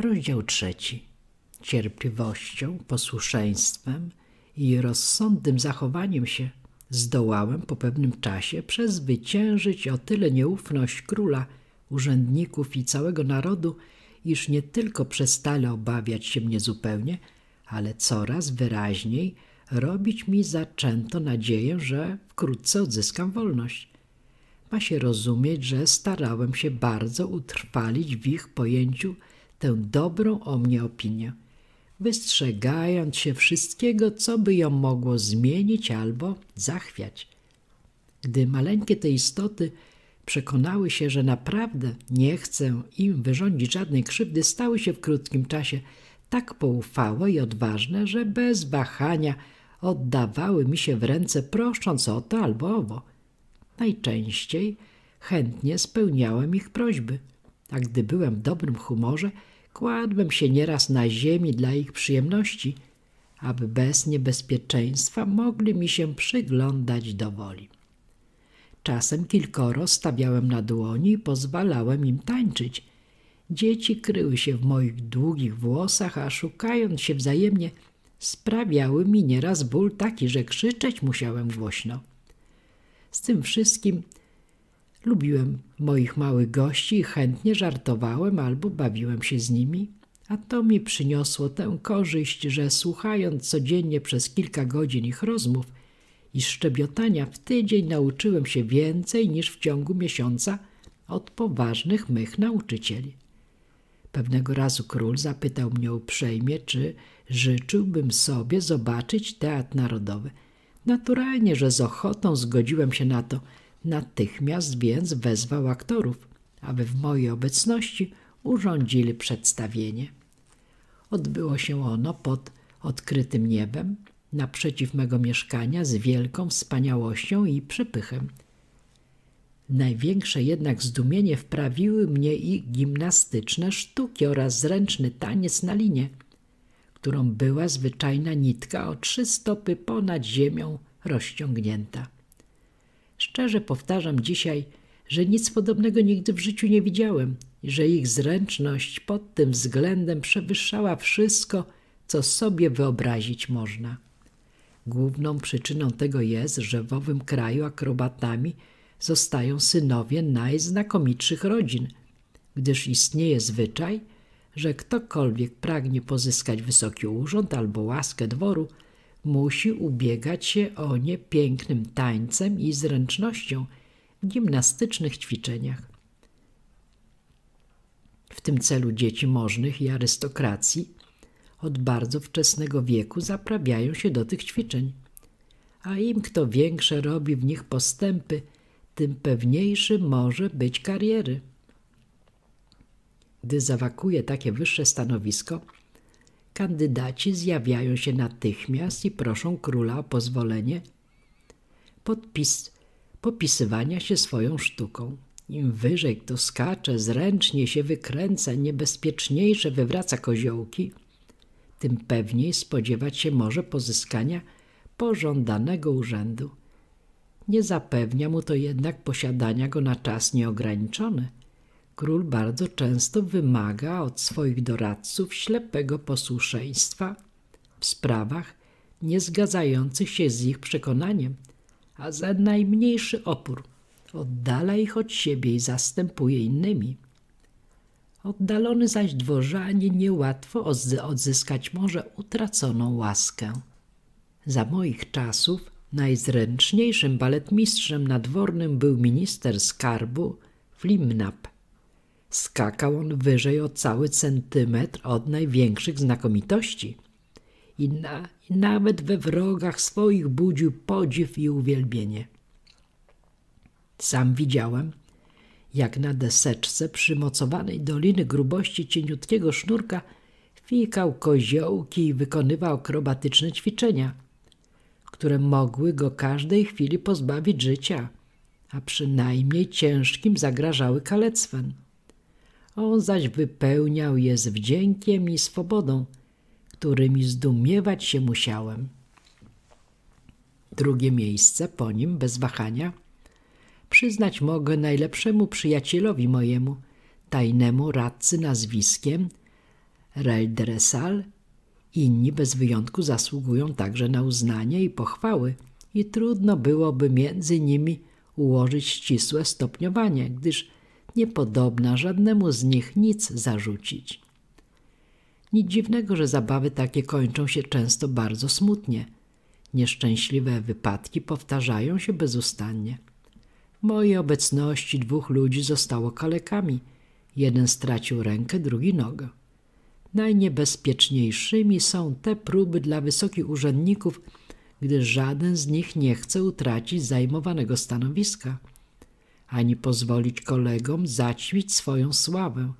Rozdział trzeci. Cierpliwością, posłuszeństwem i rozsądnym zachowaniem się zdołałem po pewnym czasie przezwyciężyć o tyle nieufność króla, urzędników i całego narodu, iż nie tylko przestali obawiać się mnie zupełnie, ale coraz wyraźniej robić mi zaczęto nadzieję, że wkrótce odzyskam wolność. Ma się rozumieć, że starałem się bardzo utrwalić w ich pojęciu tę dobrą o mnie opinię, wystrzegając się wszystkiego, co by ją mogło zmienić albo zachwiać. Gdy maleńkie te istoty przekonały się, że naprawdę nie chcę im wyrządzić żadnej krzywdy, stały się w krótkim czasie tak poufałe i odważne, że bez wahania oddawały mi się w ręce, prosząc o to albo owo. Najczęściej chętnie spełniałem ich prośby, a gdy byłem w dobrym humorze, kładłem się nieraz na ziemi dla ich przyjemności, aby bez niebezpieczeństwa mogli mi się przyglądać do woli. Czasem kilkoro stawiałem na dłoni i pozwalałem im tańczyć. Dzieci kryły się w moich długich włosach, a szukając się wzajemnie, sprawiały mi nieraz ból taki, że krzyczeć musiałem głośno. Z tym wszystkim lubiłem moich małych gości i chętnie żartowałem albo bawiłem się z nimi, a to mi przyniosło tę korzyść, że słuchając codziennie przez kilka godzin ich rozmów i szczebiotania w tydzień nauczyłem się więcej niż w ciągu miesiąca od poważnych mych nauczycieli. Pewnego razu król zapytał mnie uprzejmie, czy życzyłbym sobie zobaczyć teatr narodowy. Naturalnie, że z ochotą zgodziłem się na to. Natychmiast więc wezwał aktorów, aby w mojej obecności urządzili przedstawienie. Odbyło się ono pod odkrytym niebem, naprzeciw mego mieszkania z wielką wspaniałością i przepychem. Największe jednak zdumienie wprawiły mnie i gimnastyczne sztuki oraz zręczny taniec na linie, którą była zwyczajna nitka o trzy stopy ponad ziemią rozciągnięta. Szczerze powtarzam dzisiaj, że nic podobnego nigdy w życiu nie widziałem że ich zręczność pod tym względem przewyższała wszystko, co sobie wyobrazić można. Główną przyczyną tego jest, że w owym kraju akrobatami zostają synowie najznakomitszych rodzin, gdyż istnieje zwyczaj, że ktokolwiek pragnie pozyskać wysoki urząd albo łaskę dworu, musi ubiegać się o nie pięknym tańcem i zręcznością w gimnastycznych ćwiczeniach. W tym celu dzieci możnych i arystokracji od bardzo wczesnego wieku zaprawiają się do tych ćwiczeń, a im kto większe robi w nich postępy, tym pewniejszy może być kariery. Gdy zawakuje takie wyższe stanowisko, kandydaci zjawiają się natychmiast i proszą króla o pozwolenie podpis, popisywania się swoją sztuką. Im wyżej kto skacze, zręcznie się wykręca, niebezpieczniejsze wywraca koziołki, tym pewniej spodziewać się może pozyskania pożądanego urzędu. Nie zapewnia mu to jednak posiadania go na czas nieograniczony. Król bardzo często wymaga od swoich doradców ślepego posłuszeństwa w sprawach niezgadzających się z ich przekonaniem, a za najmniejszy opór oddala ich od siebie i zastępuje innymi. Oddalony zaś dworzanie niełatwo odzyskać może utraconą łaskę. Za moich czasów najzręczniejszym baletmistrzem nadwornym był minister skarbu Flimnap. Skakał on wyżej o cały centymetr od największych znakomitości i, na, i nawet we wrogach swoich budził podziw i uwielbienie. Sam widziałem, jak na deseczce przymocowanej doliny grubości cieniutkiego sznurka fikał koziołki i wykonywał akrobatyczne ćwiczenia, które mogły go każdej chwili pozbawić życia, a przynajmniej ciężkim zagrażały kalectwem. On zaś wypełniał je z wdziękiem i swobodą, którymi zdumiewać się musiałem. Drugie miejsce po nim, bez wahania, przyznać mogę najlepszemu przyjacielowi mojemu, tajnemu radcy nazwiskiem Reldresal, inni bez wyjątku zasługują także na uznanie i pochwały i trudno byłoby między nimi ułożyć ścisłe stopniowanie, gdyż nie podobna żadnemu z nich nic zarzucić. Nic dziwnego, że zabawy takie kończą się często bardzo smutnie. Nieszczęśliwe wypadki powtarzają się bezustannie. W mojej obecności dwóch ludzi zostało kalekami. Jeden stracił rękę, drugi nogę. Najniebezpieczniejszymi są te próby dla wysokich urzędników, gdyż żaden z nich nie chce utracić zajmowanego stanowiska, ani pozwolić kolegom zaćmić swoją sławę.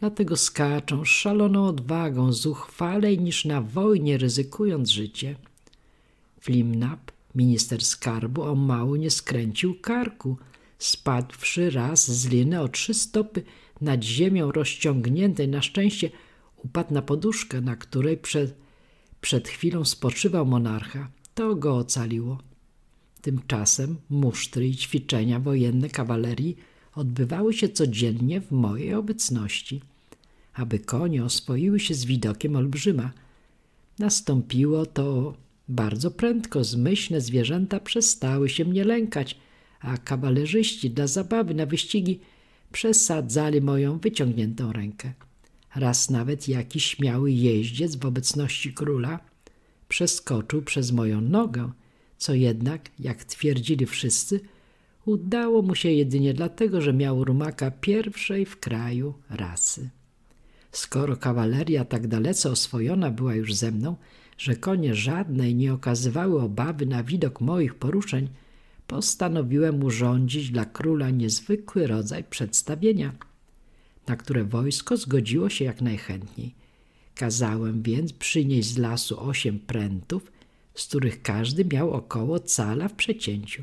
Dlatego skaczą z szaloną odwagą, zuchwalej niż na wojnie, ryzykując życie. Flimnap, minister skarbu, o mało nie skręcił karku, spadłszy raz z liny o trzy stopy nad ziemią rozciągniętej. Na szczęście upadł na poduszkę, na której przed, przed chwilą spoczywał monarcha. To go ocaliło. Tymczasem musztry i ćwiczenia wojenne kawalerii odbywały się codziennie w mojej obecności, aby konie oswoiły się z widokiem olbrzyma. Nastąpiło to bardzo prędko. Zmyślne zwierzęta przestały się mnie lękać, a kawalerzyści dla zabawy na wyścigi przesadzali moją wyciągniętą rękę. Raz nawet jakiś śmiały jeździec w obecności króla przeskoczył przez moją nogę, co jednak, jak twierdzili wszyscy, udało mu się jedynie dlatego, że miał rumaka pierwszej w kraju rasy. Skoro kawaleria tak dalece oswojona była już ze mną, że konie żadnej nie okazywały obawy na widok moich poruszeń, postanowiłem urządzić dla króla niezwykły rodzaj przedstawienia, na które wojsko zgodziło się jak najchętniej. Kazałem więc przynieść z lasu osiem prętów, z których każdy miał około cala w przecięciu.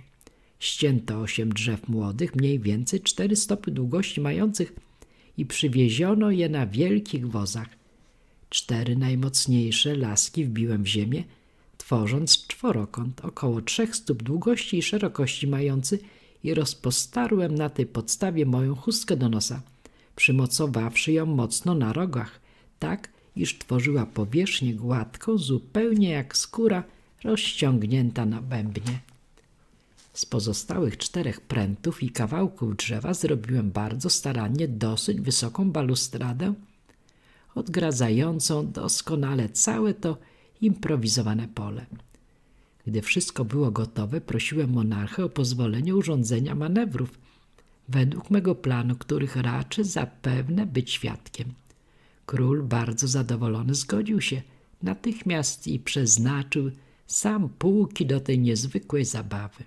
Ścięto osiem drzew młodych, mniej więcej cztery stopy długości mających i przywieziono je na wielkich wozach. Cztery najmocniejsze laski wbiłem w ziemię, tworząc czworokąt około trzech stóp długości i szerokości mający i rozpostarłem na tej podstawie moją chustkę do nosa, przymocowawszy ją mocno na rogach, tak iż tworzyła powierzchnię gładką, zupełnie jak skóra rozciągnięta na bębnie. Z pozostałych czterech prętów i kawałków drzewa zrobiłem bardzo starannie dosyć wysoką balustradę, odgradzającą doskonale całe to improwizowane pole. Gdy wszystko było gotowe, prosiłem monarchę o pozwolenie urządzenia manewrów, według mego planu, których raczy zapewne być świadkiem. Król, bardzo zadowolony, zgodził się natychmiast i przeznaczył sam pułki do tej niezwykłej zabawy.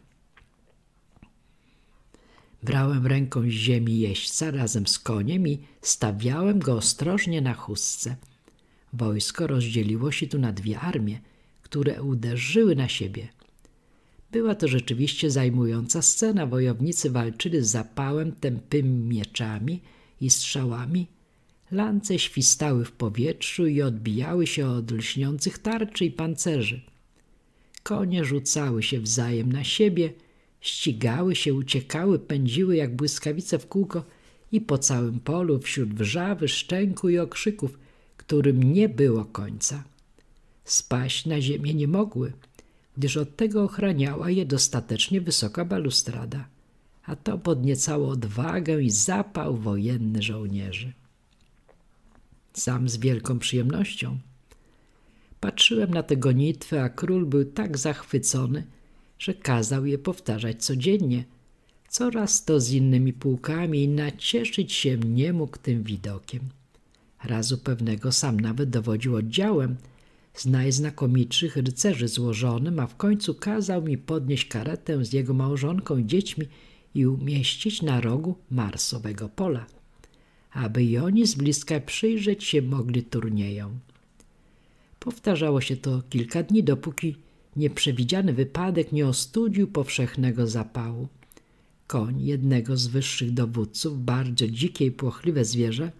Brałem ręką z ziemi jeźdźca razem z koniem i stawiałem go ostrożnie na chustce. Wojsko rozdzieliło się tu na dwie armie, które uderzyły na siebie. Była to rzeczywiście zajmująca scena. Wojownicy walczyli z zapałem, tępymi mieczami i strzałami. Lance świstały w powietrzu i odbijały się od lśniących tarczy i pancerzy. Konie rzucały się wzajem na siebie, ścigały się, uciekały, pędziły jak błyskawice w kółko i po całym polu wśród wrzawy, szczęku i okrzyków, którym nie było końca. Spaść na ziemię nie mogły, gdyż od tego ochraniała je dostatecznie wysoka balustrada, a to podniecało odwagę i zapał wojenny żołnierzy. Sam z wielką przyjemnością Patrzyłem na te gonitwy, a król był tak zachwycony, że kazał je powtarzać codziennie, coraz to z innymi pułkami i nacieszyć się nie mógł tym widokiem. Razu pewnego sam nawet dowodził oddziałem z najznakomitszych rycerzy złożonym, a w końcu kazał mi podnieść karetę z jego małżonką i dziećmi i umieścić na rogu marsowego pola, aby i oni z bliska przyjrzeć się mogli turniejom. Powtarzało się to kilka dni, dopóki nieprzewidziany wypadek nie ostudził powszechnego zapału. Koń jednego z wyższych dowódców, bardzo dzikie i płochliwe zwierzę,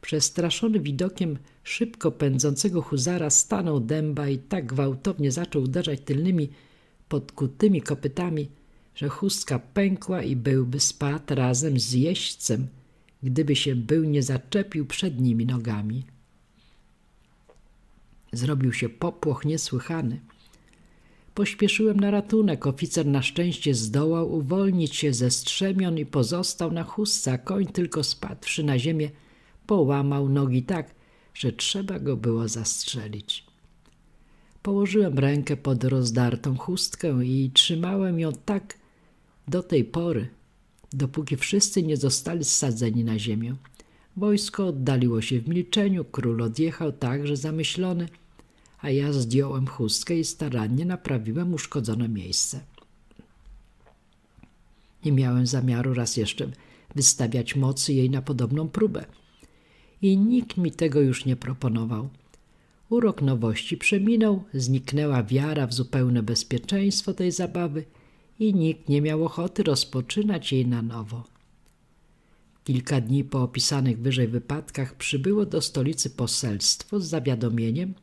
przestraszony widokiem szybko pędzącego huzara stanął dęba i tak gwałtownie zaczął uderzać tylnymi podkutymi kopytami, że chustka pękła i byłby spadł razem z jeźdźcem, gdyby się był nie zaczepił przed nimi nogami. Zrobił się popłoch niesłychany. Pośpieszyłem na ratunek. Oficer na szczęście zdołał uwolnić się ze strzemion i pozostał na chustce, koń tylko spadłszy na ziemię, połamał nogi tak, że trzeba go było zastrzelić. Położyłem rękę pod rozdartą chustkę i trzymałem ją tak do tej pory, dopóki wszyscy nie zostali zsadzeni na ziemię. Wojsko oddaliło się w milczeniu, król odjechał także zamyślony, a ja zdjąłem chustkę i starannie naprawiłem uszkodzone miejsce. Nie miałem zamiaru raz jeszcze wystawiać mocy jej na podobną próbę. I nikt mi tego już nie proponował. Urok nowości przeminął, zniknęła wiara w zupełne bezpieczeństwo tej zabawy i nikt nie miał ochoty rozpoczynać jej na nowo. Kilka dni po opisanych wyżej wypadkach przybyło do stolicy poselstwo z zawiadomieniem,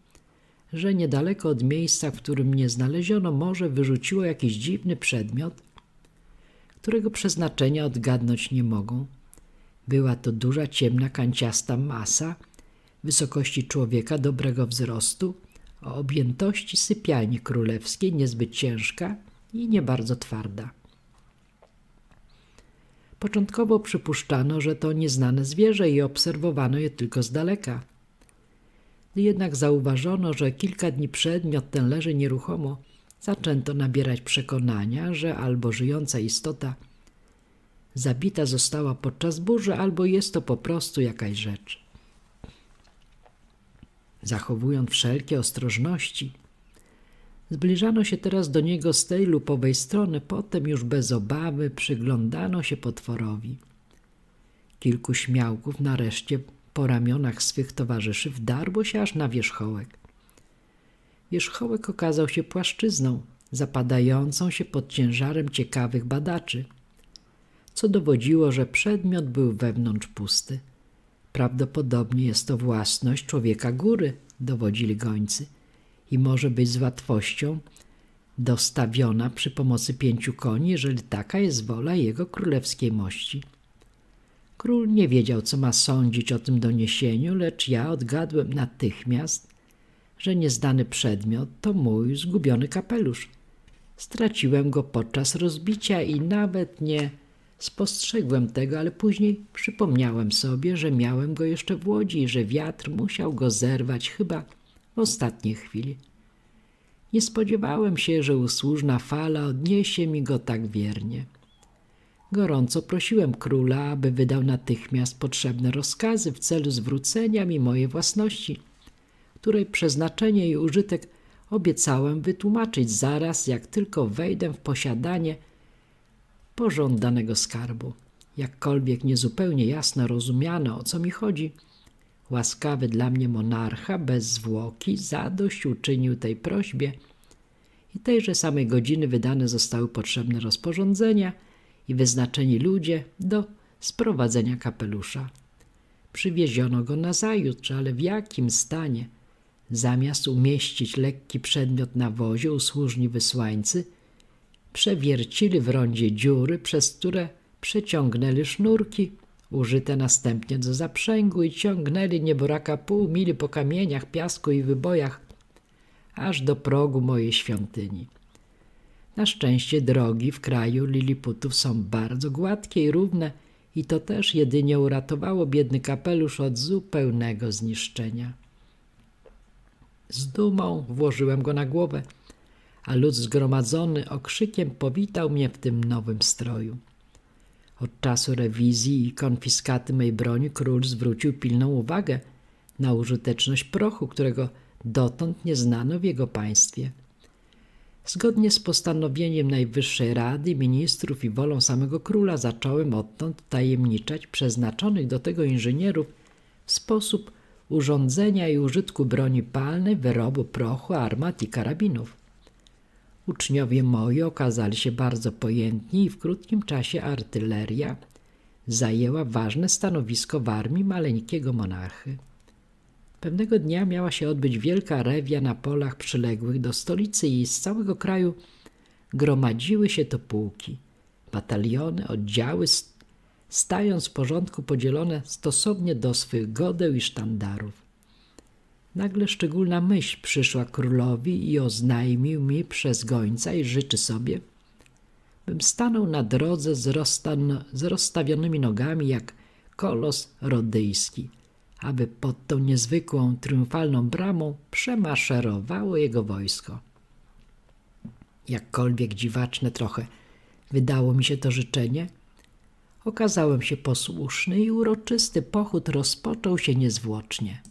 że niedaleko od miejsca, w którym mnie znaleziono, morze wyrzuciło jakiś dziwny przedmiot, którego przeznaczenia odgadnąć nie mogą. Była to duża, ciemna, kanciasta masa wysokości człowieka dobrego wzrostu, o objętości sypialni królewskiej, niezbyt ciężka i nie bardzo twarda. Początkowo przypuszczano, że to nieznane zwierzę i obserwowano je tylko z daleka. Jednak zauważono, że kilka dni przedmiot ten leży nieruchomo, zaczęto nabierać przekonania, że albo żyjąca istota zabita została podczas burzy, albo jest to po prostu jakaś rzecz. Zachowując wszelkie ostrożności, zbliżano się teraz do niego z tej lub owej strony, potem już bez obawy przyglądano się potworowi. Kilku śmiałków nareszcie po ramionach swych towarzyszy wdarło się aż na wierzchołek. Wierzchołek okazał się płaszczyzną, zapadającą się pod ciężarem ciekawych badaczy, co dowodziło, że przedmiot był wewnątrz pusty. Prawdopodobnie jest to własność człowieka góry, dowodzili gońcy, i może być z łatwością dostawiona przy pomocy pięciu koni, jeżeli taka jest wola jego królewskiej mości. Król nie wiedział, co ma sądzić o tym doniesieniu, lecz ja odgadłem natychmiast, że nieznany przedmiot to mój zgubiony kapelusz. Straciłem go podczas rozbicia i nawet nie spostrzegłem tego, ale później przypomniałem sobie, że miałem go jeszcze w łodzi i że wiatr musiał go zerwać chyba w ostatniej chwili. Nie spodziewałem się, że usłużna fala odniesie mi go tak wiernie. Gorąco prosiłem króla, aby wydał natychmiast potrzebne rozkazy w celu zwrócenia mi mojej własności, której przeznaczenie i użytek obiecałem wytłumaczyć zaraz, jak tylko wejdę w posiadanie pożądanego skarbu. Jakkolwiek niezupełnie jasno rozumiano, o co mi chodzi, łaskawy dla mnie monarcha bez zwłoki zadość uczynił tej prośbie i tejże samej godziny wydane zostały potrzebne rozporządzenia – i wyznaczeni ludzie do sprowadzenia kapelusza. Przywieziono go na zajutrz, ale w jakim stanie? Zamiast umieścić lekki przedmiot na wozie, usłużni wysłańcy przewiercili w rondzie dziury, przez które przeciągnęli sznurki, użyte następnie do zaprzęgu i ciągnęli nieboraka pół mili po kamieniach, piasku i wybojach, aż do progu mojej świątyni. Na szczęście drogi w kraju Liliputów są bardzo gładkie i równe i to też jedynie uratowało biedny kapelusz od zupełnego zniszczenia. Z dumą włożyłem go na głowę, a lud zgromadzony okrzykiem powitał mnie w tym nowym stroju. Od czasu rewizji i konfiskaty mej broni król zwrócił pilną uwagę na użyteczność prochu, którego dotąd nie znano w jego państwie – Zgodnie z postanowieniem Najwyższej Rady Ministrów i wolą samego króla zacząłem odtąd tajemniczać przeznaczonych do tego inżynierów w sposób urządzenia i użytku broni palnej, wyrobu prochu, armat i karabinów. Uczniowie moi okazali się bardzo pojętni i w krótkim czasie artyleria zajęła ważne stanowisko w armii maleńkiego monarchy. Pewnego dnia miała się odbyć wielka rewia na polach przyległych do stolicy i z całego kraju gromadziły się to pułki, bataliony, oddziały, stając w porządku podzielone stosownie do swych godeł i sztandarów. Nagle szczególna myśl przyszła królowi i oznajmił mi przez gońca i życzy sobie, bym stanął na drodze z, rozstawionymi nogami jak kolos rodyjski, aby pod tą niezwykłą, triumfalną bramą przemaszerowało jego wojsko. Jakkolwiek dziwaczne trochę wydało mi się to życzenie, okazałem się posłuszny i uroczysty pochód rozpoczął się niezwłocznie.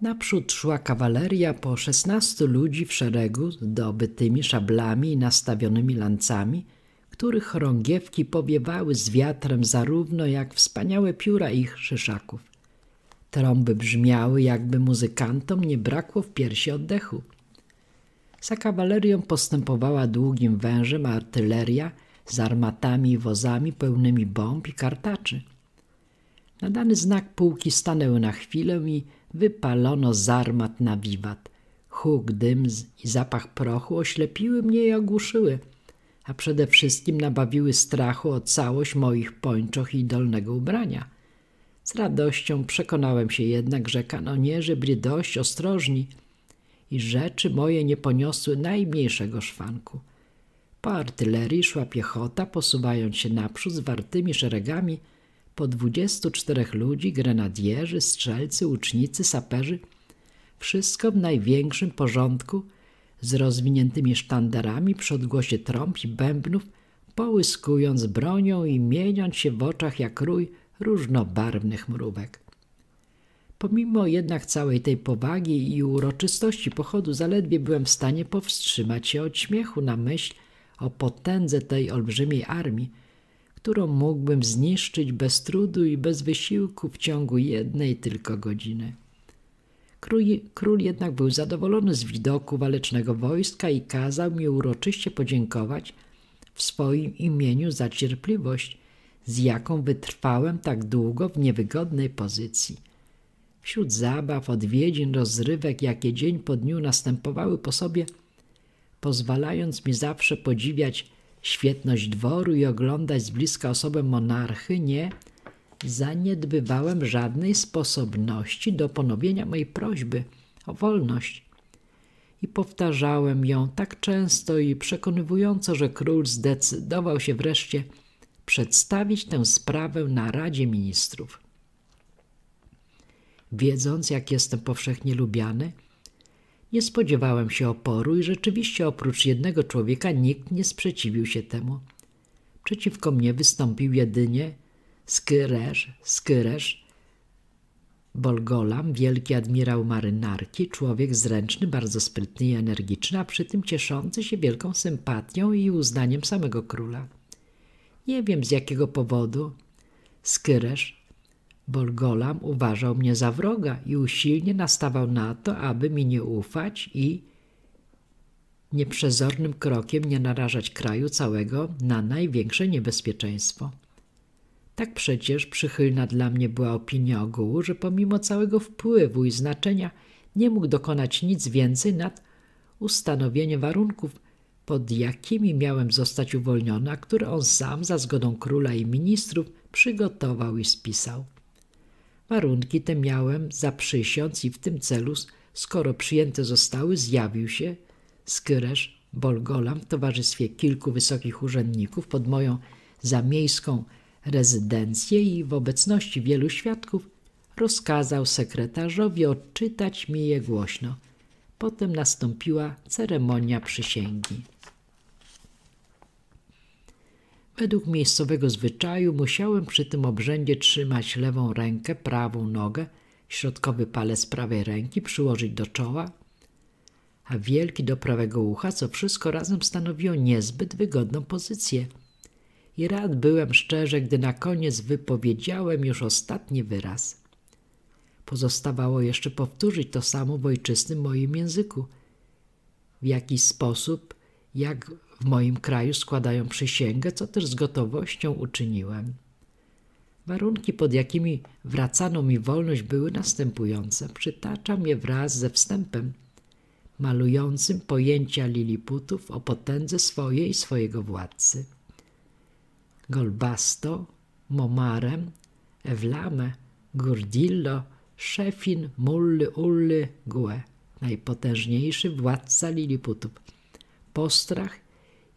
Naprzód szła kawaleria po szesnastu ludzi w szeregu z dobytymi szablami i nastawionymi lancami, których chorągiewki powiewały z wiatrem zarówno jak wspaniałe pióra ich szyszaków. Trąby brzmiały, jakby muzykantom nie brakło w piersi oddechu. Za kawalerią postępowała długim wężem artyleria z armatami i wozami pełnymi bomb i kartaczy. Na dany znak pułki stanęły na chwilę i wypalono z armat na wiwat. Huk, dym i zapach prochu oślepiły mnie i ogłuszyły, a przede wszystkim nabawiły strachu o całość moich pończoch i dolnego ubrania. Z radością przekonałem się jednak, że kanonierzy byli dość ostrożni i rzeczy moje nie poniosły najmniejszego szwanku. Po artylerii szła piechota, posuwając się naprzód zwartymi szeregami po dwudziestu czterech ludzi, grenadierzy, strzelcy, łucznicy, saperzy. Wszystko w największym porządku, z rozwiniętymi sztandarami przy odgłosie trąb i bębnów, połyskując bronią i mieniąc się w oczach jak rój różnobarwnych mrówek. Pomimo jednak całej tej powagi i uroczystości pochodu, zaledwie byłem w stanie powstrzymać się od śmiechu na myśl o potędze tej olbrzymiej armii, którą mógłbym zniszczyć bez trudu i bez wysiłku w ciągu jednej tylko godziny. Król, król jednak był zadowolony z widoku walecznego wojska i kazał mi uroczyście podziękować w swoim imieniu za cierpliwość, z jaką wytrwałem tak długo w niewygodnej pozycji. Wśród zabaw, odwiedzin, rozrywek, jakie dzień po dniu następowały po sobie, pozwalając mi zawsze podziwiać świetność dworu i oglądać z bliska osobę monarchy, nie zaniedbywałem żadnej sposobności do ponowienia mojej prośby o wolność. I powtarzałem ją tak często i przekonywująco, że król zdecydował się wreszcie przedstawić tę sprawę na Radzie Ministrów. Wiedząc, jak jestem powszechnie lubiany, nie spodziewałem się oporu i rzeczywiście oprócz jednego człowieka nikt nie sprzeciwił się temu. Przeciwko mnie wystąpił jedynie Skyresz, Skyresz, Bolgolam, wielki admirał marynarki, człowiek zręczny, bardzo sprytny i energiczny, a przy tym cieszący się wielką sympatią i uznaniem samego króla. Nie wiem z jakiego powodu Skyresz, Bolgolam uważał mnie za wroga i usilnie nastawał na to, aby mi nie ufać i nieprzezornym krokiem nie narażać kraju całego na największe niebezpieczeństwo. Tak przecież przychylna dla mnie była opinia ogółu, że pomimo całego wpływu i znaczenia nie mógł dokonać nic więcej nad ustanowieniem warunków, pod jakimi miałem zostać uwolniony, które on sam za zgodą króla i ministrów przygotował i spisał. Warunki te miałem zaprzysiąc i w tym celu, skoro przyjęte zostały, zjawił się Skyresz Bolgolam w towarzystwie kilku wysokich urzędników pod moją zamiejską rezydencję i w obecności wielu świadków rozkazał sekretarzowi odczytać mi je głośno. Potem nastąpiła ceremonia przysięgi. Według miejscowego zwyczaju musiałem przy tym obrzędzie trzymać lewą rękę, prawą nogę, środkowy palec prawej ręki przyłożyć do czoła, a wielki do prawego ucha, co wszystko razem stanowiło niezbyt wygodną pozycję. I rad byłem szczerze, gdy na koniec wypowiedziałem już ostatni wyraz. Pozostawało jeszcze powtórzyć to samo w ojczystym moim języku. W jaki sposób, jak w moim kraju składają przysięgę, co też z gotowością uczyniłem. Warunki, pod jakimi wracano mi wolność, były następujące. Przytaczam je wraz ze wstępem, malującym pojęcia Liliputów o potędze swojej i swojego władcy. Golbasto, Momarem, Ewlame, Gurdillo, Szefin Mully Ully Gue, najpotężniejszy władca Liliputów. Postrach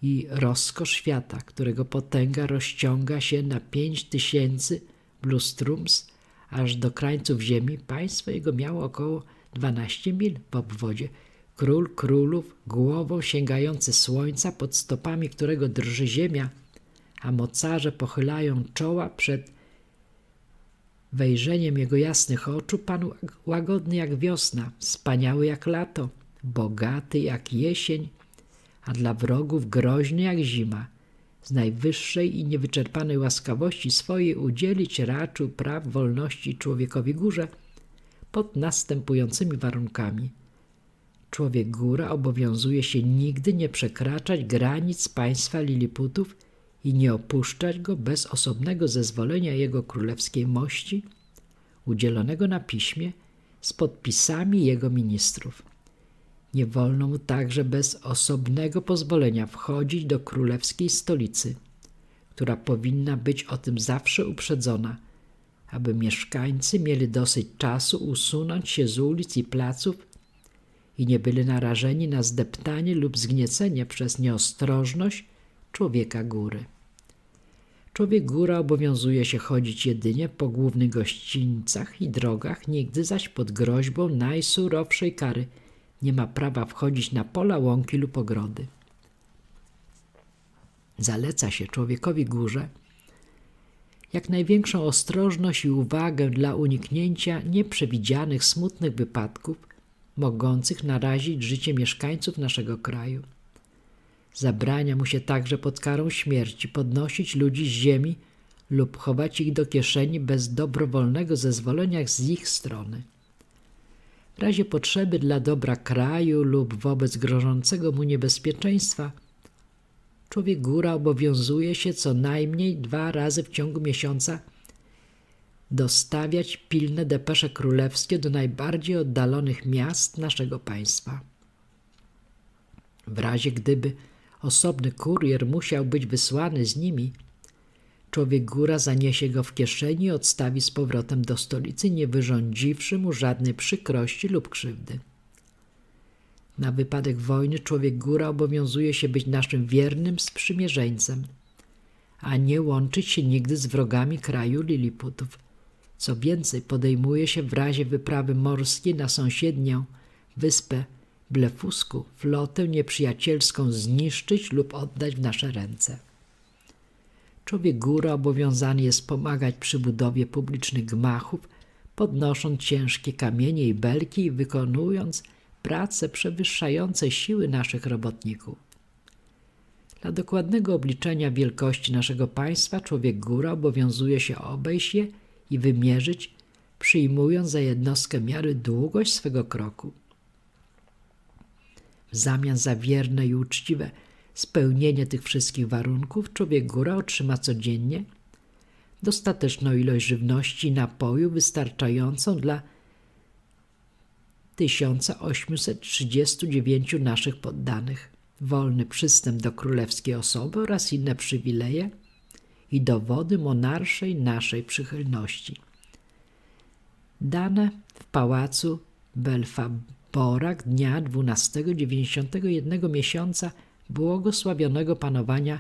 i rozkosz świata, którego potęga rozciąga się na pięć tysięcy blustrums aż do krańców ziemi, państwo jego miało około 12 mil w obwodzie. Król królów, głową sięgający słońca, pod stopami którego drży ziemia, a mocarze pochylają czoła przed wejrzeniem jego jasnych oczu, Pan łagodny jak wiosna, wspaniały jak lato, bogaty jak jesień, a dla wrogów groźny jak zima. Z najwyższej i niewyczerpanej łaskawości swojej udzielić raczył praw wolności człowiekowi górze pod następującymi warunkami. Człowiek góra obowiązuje się nigdy nie przekraczać granic państwa Liliputów i nie opuszczać go bez osobnego zezwolenia jego królewskiej mości, udzielonego na piśmie z podpisami jego ministrów. Nie wolno mu także bez osobnego pozwolenia wchodzić do królewskiej stolicy, która powinna być o tym zawsze uprzedzona, aby mieszkańcy mieli dosyć czasu usunąć się z ulic i placów i nie byli narażeni na zdeptanie lub zgniecenie przez nieostrożność człowieka góry. Człowiek góra obowiązuje się chodzić jedynie po głównych gościńcach i drogach, nigdy zaś pod groźbą najsurowszej kary nie ma prawa wchodzić na pola, łąki lub ogrody. Zaleca się człowiekowi górze jak największą ostrożność i uwagę dla uniknięcia nieprzewidzianych smutnych wypadków mogących narazić życie mieszkańców naszego kraju. Zabrania mu się także pod karą śmierci podnosić ludzi z ziemi lub chować ich do kieszeni bez dobrowolnego zezwolenia z ich strony. W razie potrzeby dla dobra kraju lub wobec grożącego mu niebezpieczeństwa, człowiek góra obowiązuje się co najmniej dwa razy w ciągu miesiąca dostawiać pilne depesze królewskie do najbardziej oddalonych miast naszego państwa. W razie gdyby osobny kurier musiał być wysłany z nimi, człowiek góra zaniesie go w kieszeni i odstawi z powrotem do stolicy, nie wyrządziwszy mu żadnej przykrości lub krzywdy. Na wypadek wojny człowiek góra obowiązuje się być naszym wiernym sprzymierzeńcem, a nie łączyć się nigdy z wrogami kraju Liliputów. Co więcej, podejmuje się w razie wyprawy morskiej na sąsiednią wyspę Blefusku flotę nieprzyjacielską zniszczyć lub oddać w nasze ręce. Człowiek góra obowiązany jest pomagać przy budowie publicznych gmachów, podnosząc ciężkie kamienie i belki i wykonując prace przewyższające siły naszych robotników. Dla dokładnego obliczenia wielkości naszego państwa człowiek góra obowiązuje się obejść je i wymierzyć, przyjmując za jednostkę miary długość swego kroku. W zamian za wierne i uczciwe spełnienie tych wszystkich warunków człowiek góra otrzyma codziennie dostateczną ilość żywności i napoju wystarczającą dla 1839 naszych poddanych, wolny przystęp do królewskiej osoby oraz inne przywileje i dowody monarszej naszej przychylności. Dane w pałacu Belfaborak dnia 12.91 miesiąca błogosławionego panowania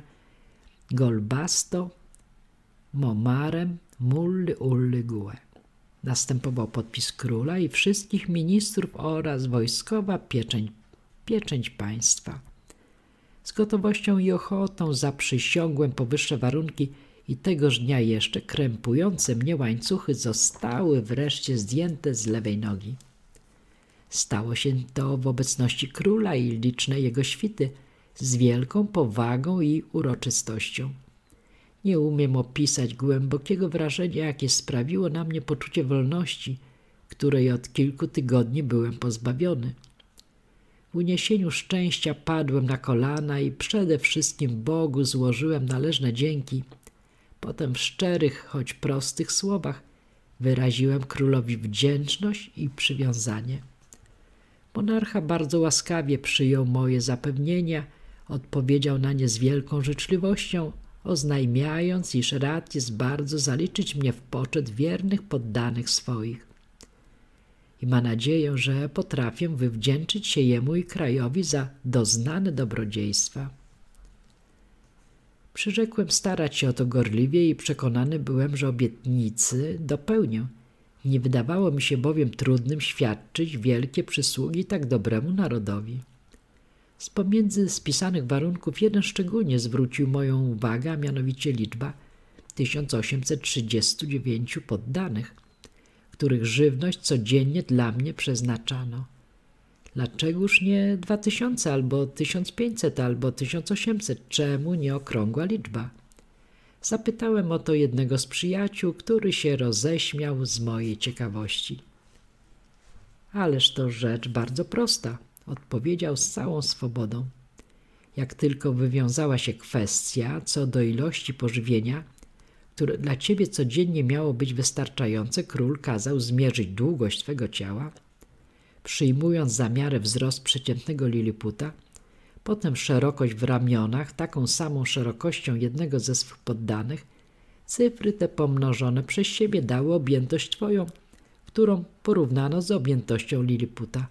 Golbasto Momarem Mully Ully Gue. Następował podpis króla i wszystkich ministrów oraz wojskowa pieczęć, pieczęć państwa. Z gotowością i ochotą zaprzysiągłem powyższe warunki i tegoż dnia jeszcze krępujące mnie łańcuchy zostały wreszcie zdjęte z lewej nogi. Stało się to w obecności króla i licznej jego świty z wielką powagą i uroczystością. Nie umiem opisać głębokiego wrażenia, jakie sprawiło na mnie poczucie wolności, której od kilku tygodni byłem pozbawiony. W uniesieniu szczęścia padłem na kolana i przede wszystkim Bogu złożyłem należne dzięki. Potem w szczerych, choć prostych słowach wyraziłem królowi wdzięczność i przywiązanie. Monarcha bardzo łaskawie przyjął moje zapewnienia, odpowiedział na nie z wielką życzliwością, oznajmiając, iż rad jest bardzo zaliczyć mnie w poczet wiernych poddanych swoich. i ma nadzieję, że potrafię wywdzięczyć się jemu i krajowi za doznane dobrodziejstwa. Przyrzekłem starać się o to gorliwie i przekonany byłem, że obietnicy dopełnię. Nie wydawało mi się bowiem trudnym świadczyć wielkie przysługi tak dobremu narodowi. Z pomiędzy spisanych warunków jeden szczególnie zwrócił moją uwagę, a mianowicie liczba 1839 poddanych, których żywność codziennie dla mnie przeznaczano. Dlaczegoż nie 2000 albo 1500 albo 1800? Czemu nie okrągła liczba? Zapytałem o to jednego z przyjaciół, który się roześmiał z mojej ciekawości. Ależ to rzecz bardzo prosta, odpowiedział z całą swobodą. Jak tylko wywiązała się kwestia co do ilości pożywienia, które dla ciebie codziennie miało być wystarczające, król kazał zmierzyć długość twego ciała, przyjmując za miarę wzrost przeciętnego liliputa, potem szerokość w ramionach, taką samą szerokością jednego ze swych poddanych, cyfry te pomnożone przez siebie dały objętość twoją, którą porównano z objętością liliputa,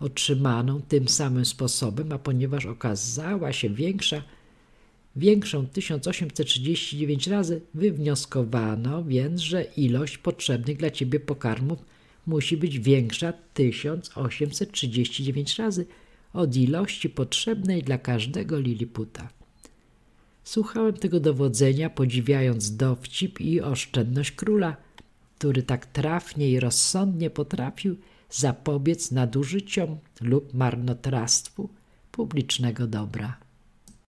otrzymaną tym samym sposobem, a ponieważ okazała się większa, większą 1839 razy, wywnioskowano więc, że ilość potrzebnych dla ciebie pokarmów musi być większa 1839 razy od ilości potrzebnej dla każdego liliputa. Słuchałem tego dowodzenia, podziwiając dowcip i oszczędność króla, który tak trafnie i rozsądnie potrafił zapobiec nadużyciom lub marnotrawstwu publicznego dobra.